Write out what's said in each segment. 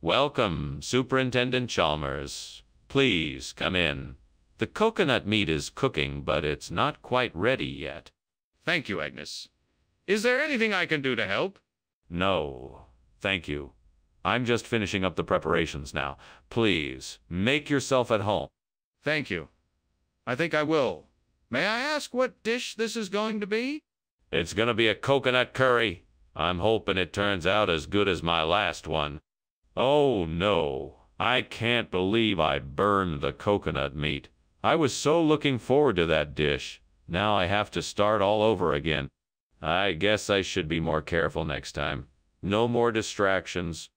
Welcome, Superintendent Chalmers. Please come in. The coconut meat is cooking, but it's not quite ready yet. Thank you, Agnes. Is there anything I can do to help? No, thank you. I'm just finishing up the preparations now. Please, make yourself at home. Thank you. I think I will. May I ask what dish this is going to be? It's gonna be a coconut curry. I'm hoping it turns out as good as my last one. Oh no, I can't believe I burned the coconut meat. I was so looking forward to that dish. Now I have to start all over again. I guess I should be more careful next time. No more distractions.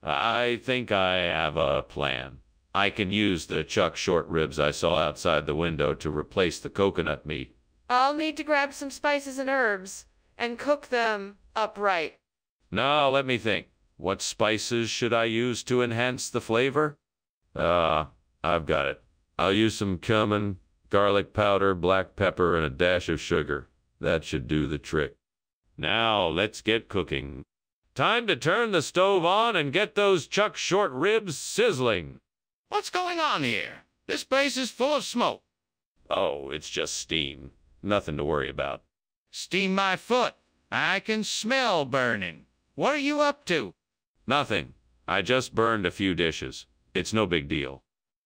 I think I have a plan. I can use the chuck short ribs I saw outside the window to replace the coconut meat. I'll need to grab some spices and herbs and cook them upright. Now let me think. What spices should I use to enhance the flavor? Ah, uh, I've got it. I'll use some cumin, garlic powder, black pepper, and a dash of sugar. That should do the trick. Now let's get cooking. Time to turn the stove on and get those chuck short ribs sizzling. What's going on here? This place is full of smoke. Oh, it's just steam. Nothing to worry about. Steam my foot. I can smell burning. What are you up to? Nothing. I just burned a few dishes. It's no big deal.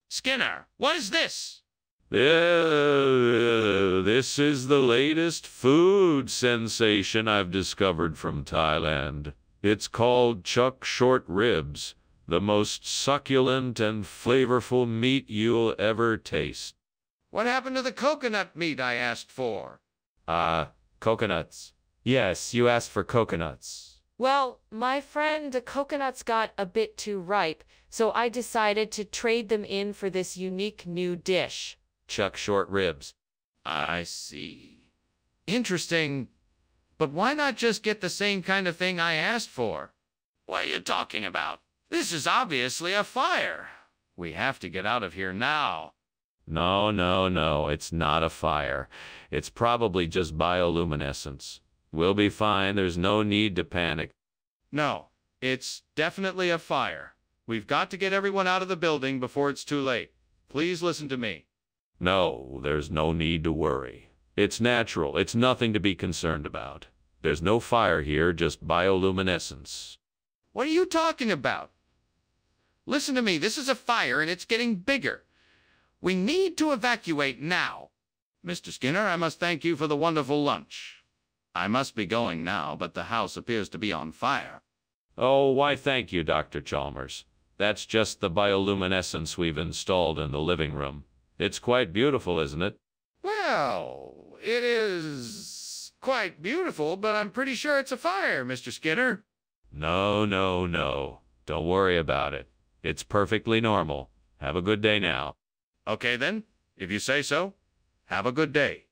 Skinner, what is this? Uh, this is the latest food sensation I've discovered from Thailand. It's called chuck short ribs, the most succulent and flavorful meat you'll ever taste. What happened to the coconut meat I asked for? Ah, uh, coconuts. Yes, you asked for coconuts. Well, my friend, the coconuts got a bit too ripe, so I decided to trade them in for this unique new dish. Chuck short ribs. I see. Interesting. But why not just get the same kind of thing I asked for? What are you talking about? This is obviously a fire. We have to get out of here now. No, no, no, it's not a fire. It's probably just bioluminescence. We'll be fine. There's no need to panic. No, it's definitely a fire. We've got to get everyone out of the building before it's too late. Please listen to me. No, there's no need to worry. It's natural. It's nothing to be concerned about. There's no fire here, just bioluminescence. What are you talking about? Listen to me. This is a fire and it's getting bigger. We need to evacuate now. Mr. Skinner, I must thank you for the wonderful lunch. I must be going now, but the house appears to be on fire. Oh, why thank you, Dr. Chalmers. That's just the bioluminescence we've installed in the living room. It's quite beautiful, isn't it? Well, it is quite beautiful, but I'm pretty sure it's a fire, Mr. Skinner. No, no, no. Don't worry about it. It's perfectly normal. Have a good day now. Okay, then. If you say so, have a good day.